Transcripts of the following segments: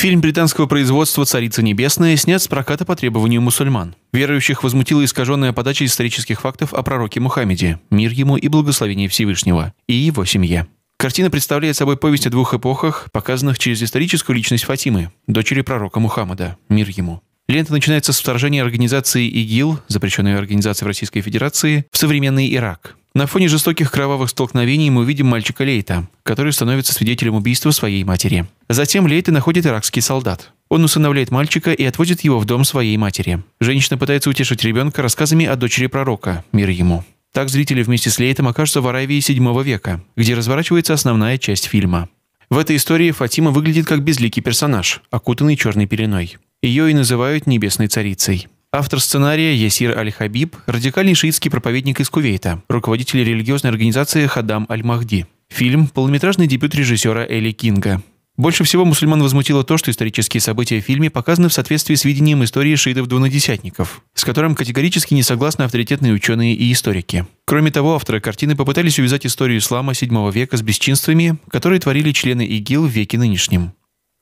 Фильм британского производства «Царица небесная» снят с проката по требованию мусульман. Верующих возмутила искаженная подача исторических фактов о пророке Мухаммеде, мир ему и благословение Всевышнего, и его семье. Картина представляет собой повесть о двух эпохах, показанных через историческую личность Фатимы, дочери пророка Мухаммада, мир ему. Лента начинается с вторжения организации ИГИЛ, запрещенной организации в Российской Федерации, в современный Ирак. На фоне жестоких кровавых столкновений мы увидим мальчика Лейта, который становится свидетелем убийства своей матери. Затем Лейта находит иракский солдат. Он усыновляет мальчика и отводит его в дом своей матери. Женщина пытается утешить ребенка рассказами о дочери пророка, мир ему. Так зрители вместе с Лейтом окажутся в Аравии VII века, где разворачивается основная часть фильма. В этой истории Фатима выглядит как безликий персонаж, окутанный черной пеленой. Ее и называют «небесной царицей». Автор сценария Ясир Аль-Хабиб – радикальный шиитский проповедник из Кувейта, руководитель религиозной организации Хадам Аль-Махди. Фильм – полнометражный дебют режиссера Эли Кинга. Больше всего мусульман возмутило то, что исторические события в фильме показаны в соответствии с видением истории шиитов-двунадесятников, с которым категорически не согласны авторитетные ученые и историки. Кроме того, авторы картины попытались увязать историю ислама VII века с бесчинствами, которые творили члены ИГИЛ в веке нынешнем.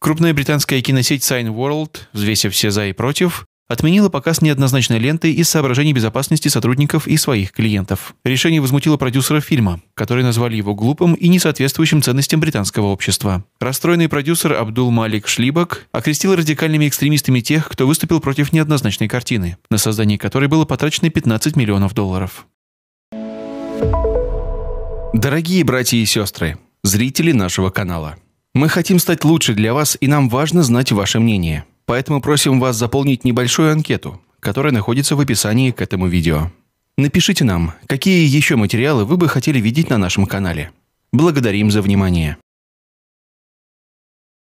Крупная британская киносеть Sign World, взвесив все за и против, отменила показ неоднозначной ленты из соображений безопасности сотрудников и своих клиентов. Решение возмутило продюсеров фильма, которые назвали его глупым и несоответствующим ценностям британского общества. Расстроенный продюсер Абдул Малик Шлибак окрестил радикальными экстремистами тех, кто выступил против неоднозначной картины, на создание которой было потрачено 15 миллионов долларов. Дорогие братья и сестры, зрители нашего канала – мы хотим стать лучше для вас, и нам важно знать ваше мнение. Поэтому просим вас заполнить небольшую анкету, которая находится в описании к этому видео. Напишите нам, какие еще материалы вы бы хотели видеть на нашем канале. Благодарим за внимание.